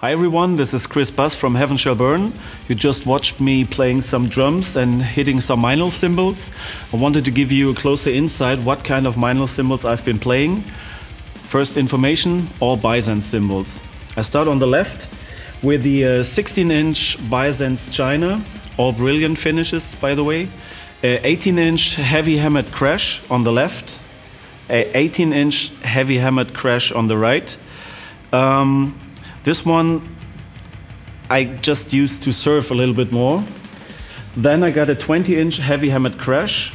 Hi everyone, this is Chris Bass from Heaven Shall Burn. You just watched me playing some drums and hitting some Meinl cymbals. I wanted to give you a closer insight what kind of Meinl cymbals I've been playing. First information, all Byzance cymbals. I start on the left with the 16-inch uh, China, all brilliant finishes by the way. 18-inch heavy hammered crash on the left, 18-inch heavy hammered crash on the right. Um, this one I just used to surf a little bit more. Then I got a 20 inch heavy hammered crash,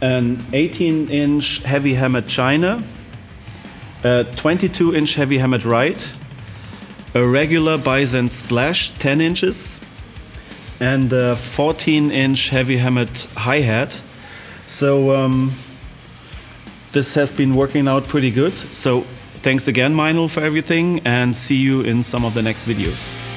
an 18 inch heavy hammered China, a 22 inch heavy hammered ride, a regular Byzance splash 10 inches, and a 14 inch heavy hammered hi hat. So um, this has been working out pretty good. So Thanks again, Meinl, for everything, and see you in some of the next videos.